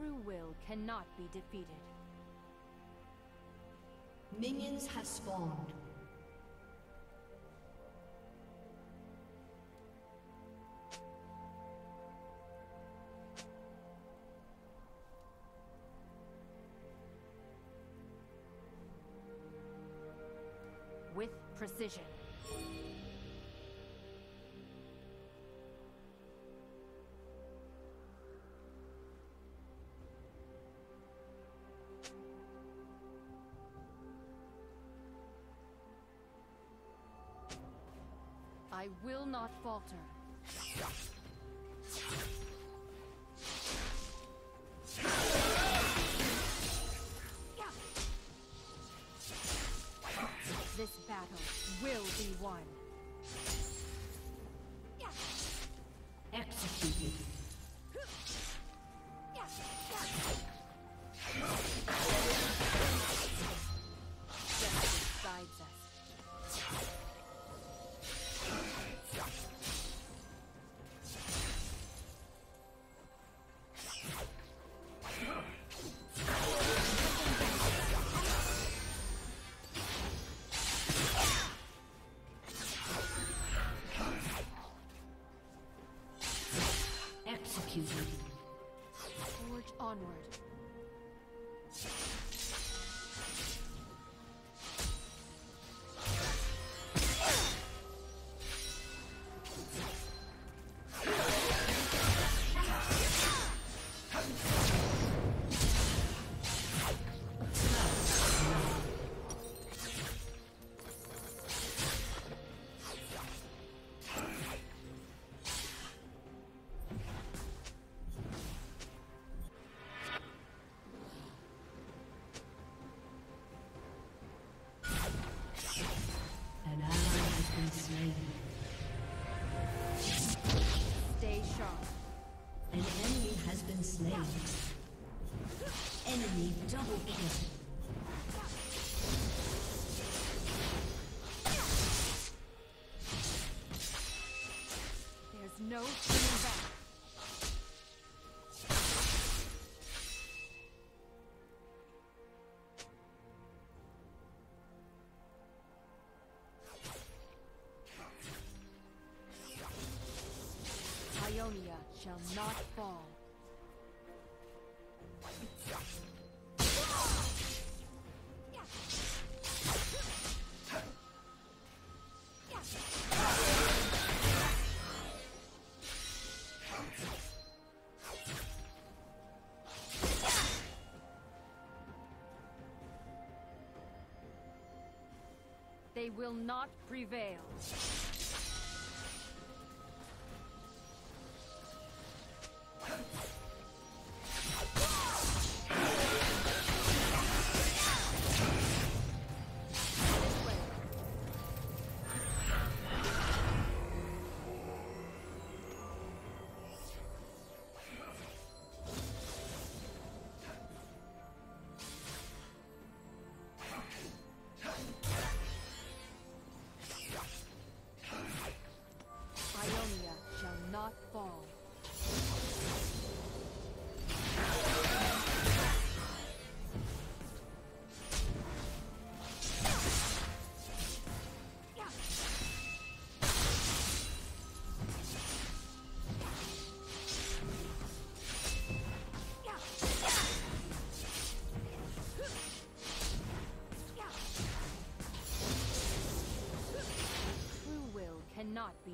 True will cannot be defeated. Minions have spawned. With precision. I will not falter. This battle will be won. Slain. Enemy double kill. There's no turning back. Ionia shall not fall. They will not prevail.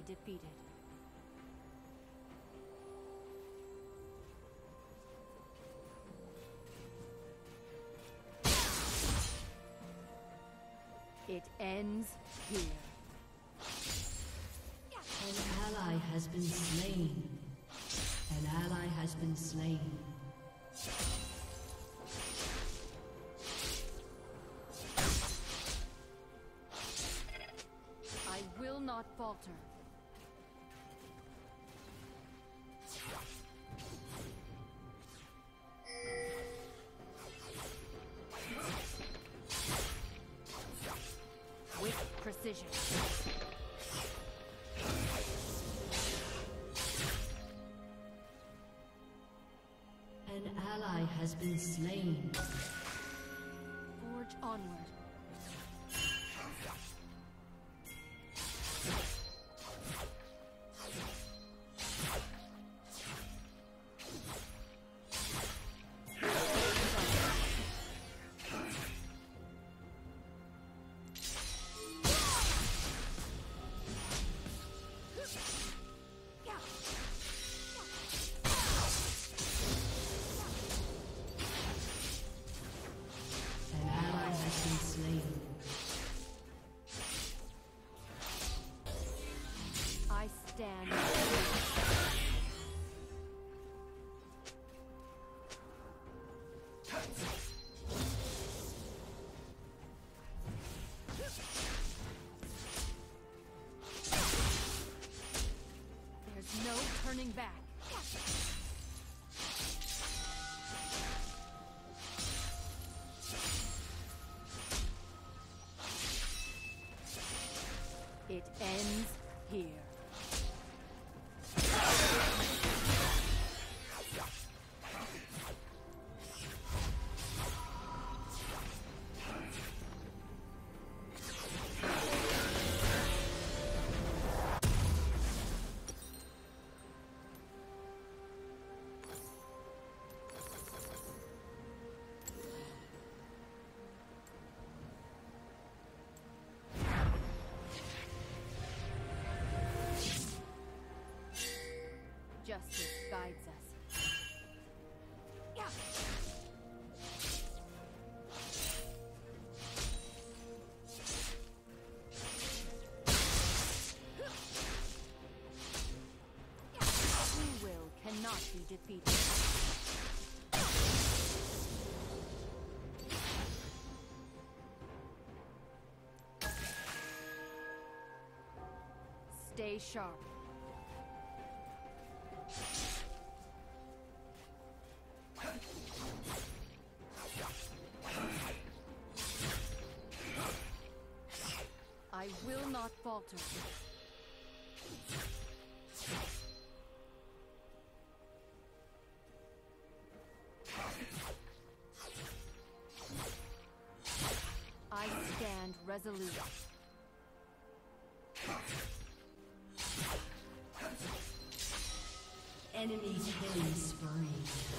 Defeated. It ends here. An ally has been slain. An ally has been slain. I will not falter. Been slain. Turning back. Justice guides us. Cannot be defeated. Stay sharp. Not. I stand resolute. Enemy killing spree.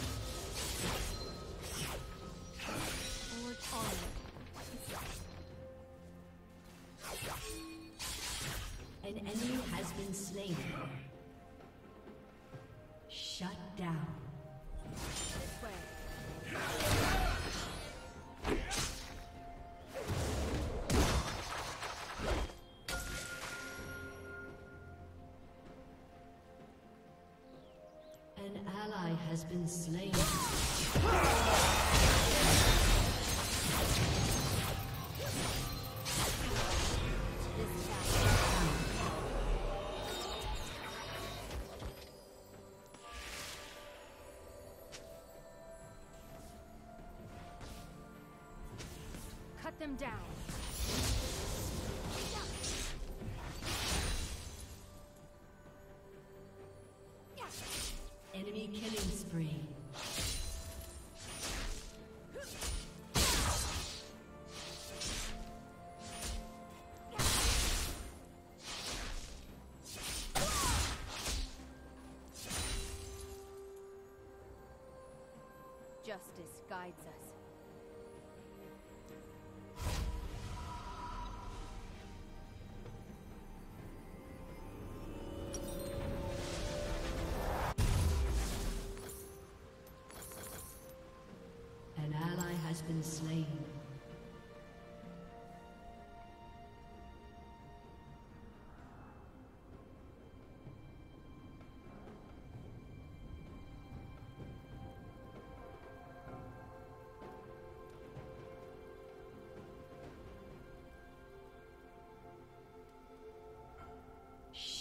An enemy has been slain. Shut down. Them down. Enemy killing spree. Justice guides us.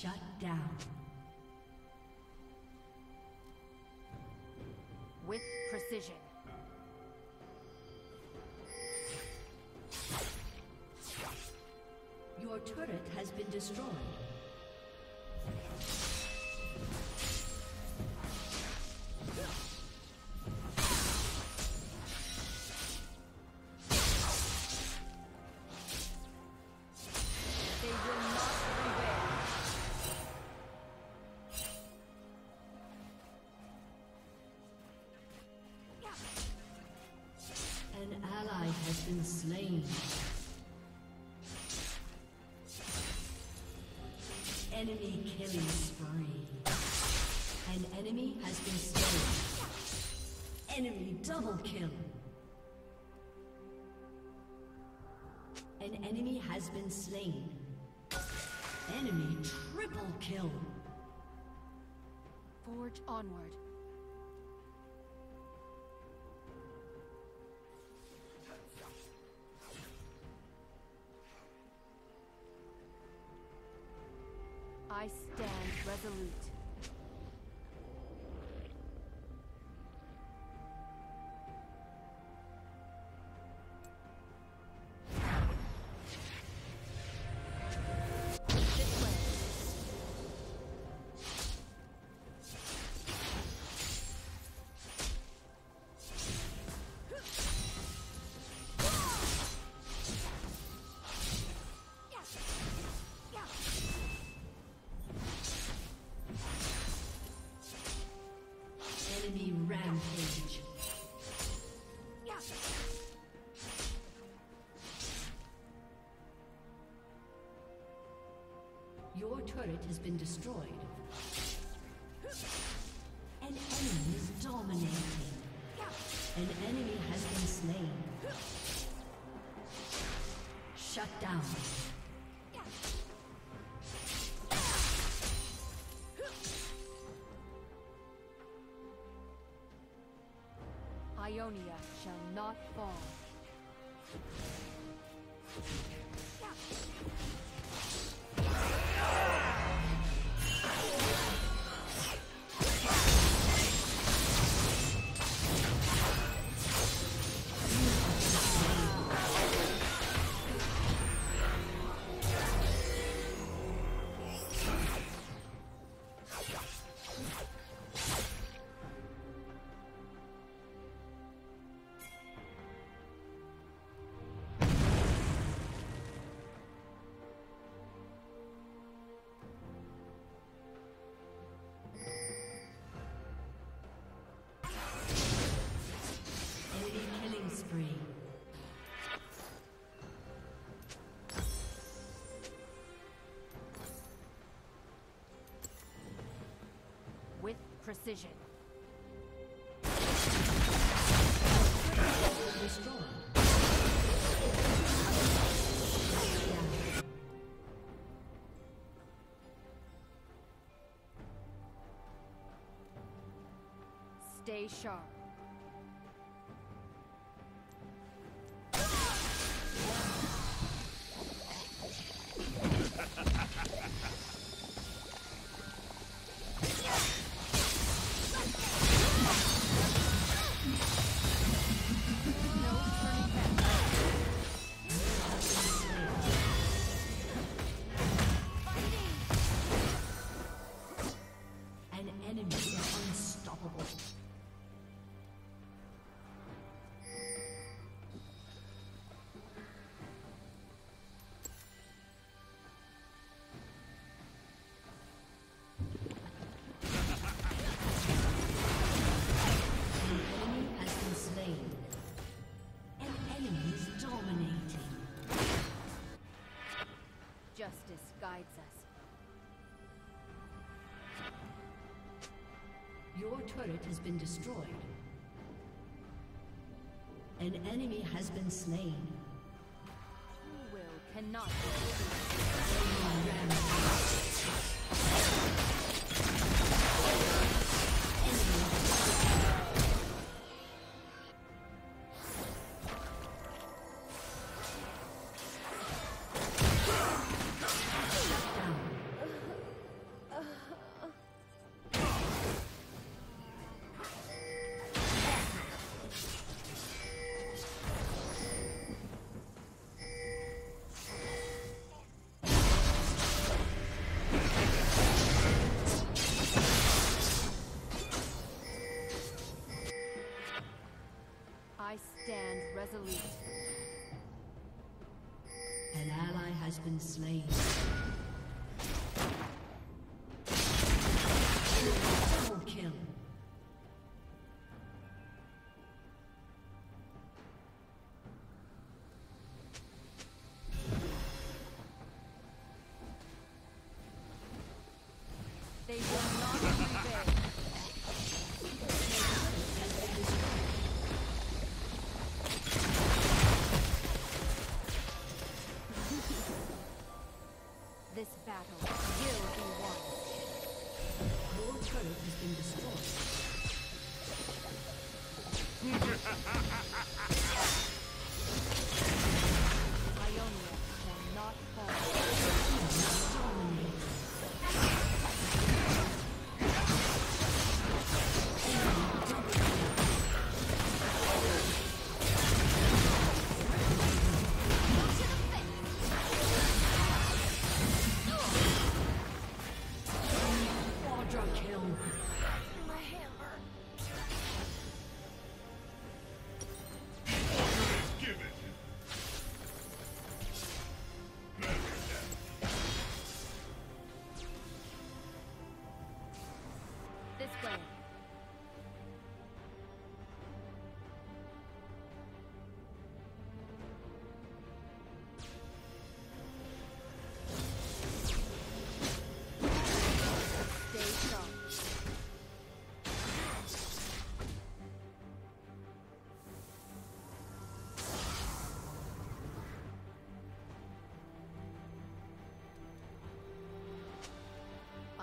Shut down. With precision. Your turret has been destroyed. Been slain. Enemy killing spree. An enemy has been slain. Enemy double kill. An enemy has been slain. Enemy triple kill. Forge onward. I stand resolute. Your turret has been destroyed. An enemy is dominating. An enemy has been slain. Shut down. Ionia shall not fall. Precision. Stay sharp. Your turret has been destroyed. An enemy has been slain. True will cannot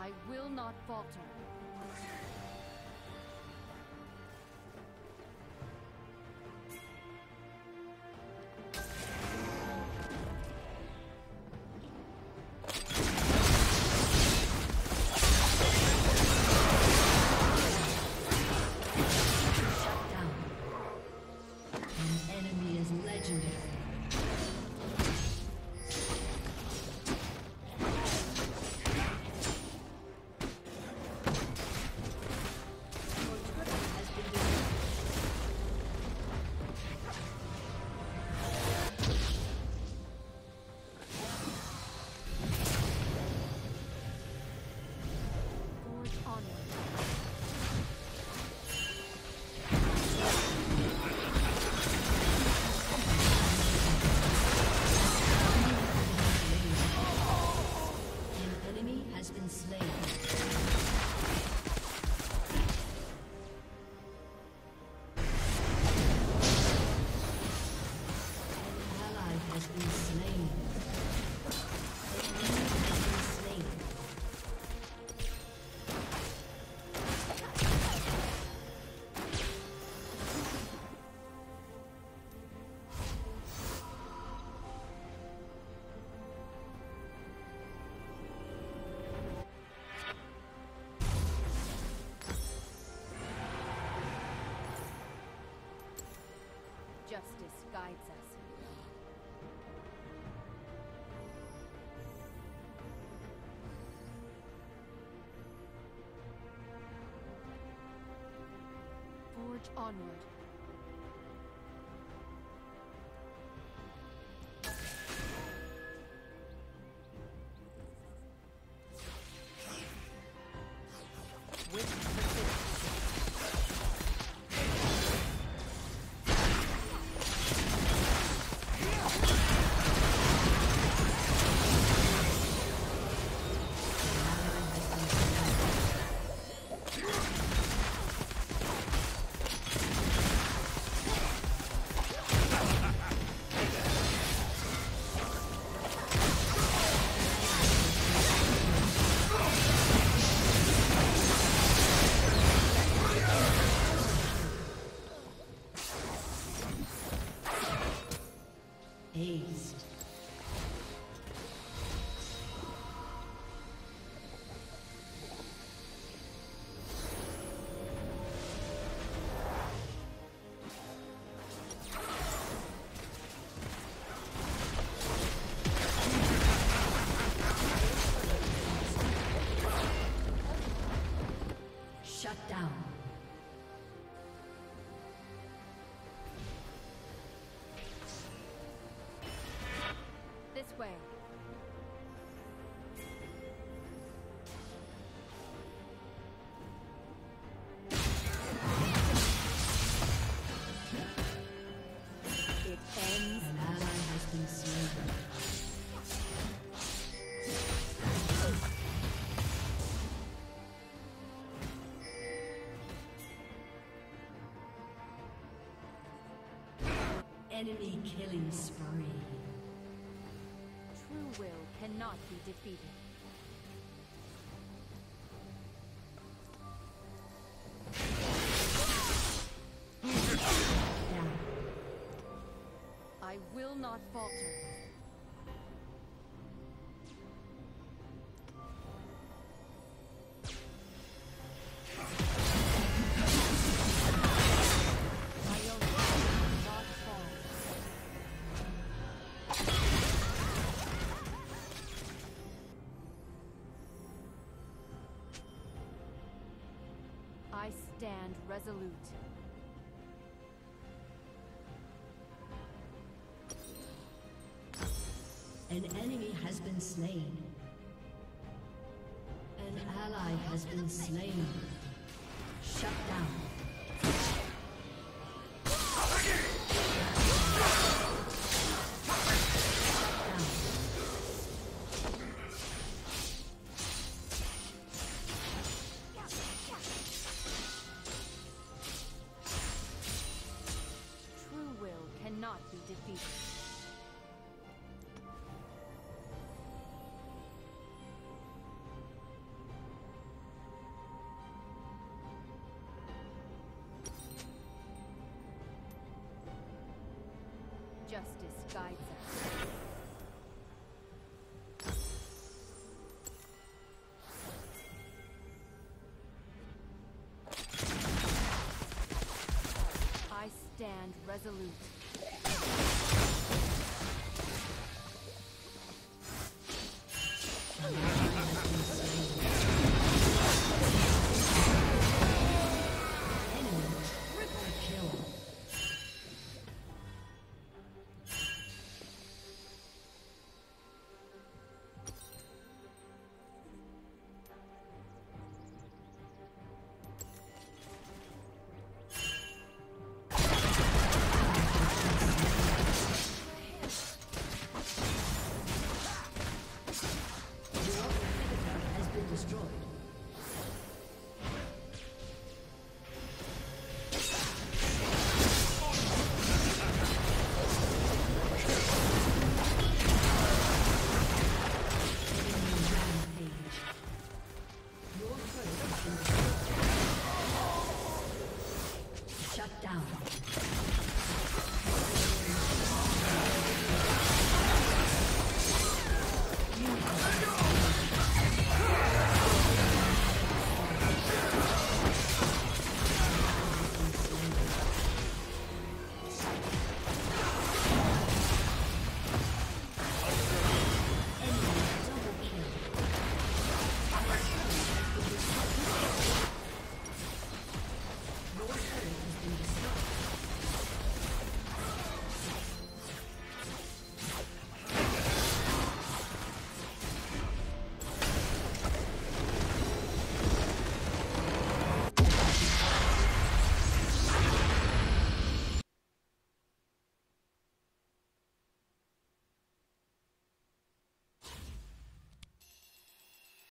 I will not falter. Justice guides us. Forge onward. Enemy killing spree. True will cannot be defeated. I will not falter. Stand resolute. An enemy has been slain. An ally has been slain. Be. Justice guides us. I stand resolute.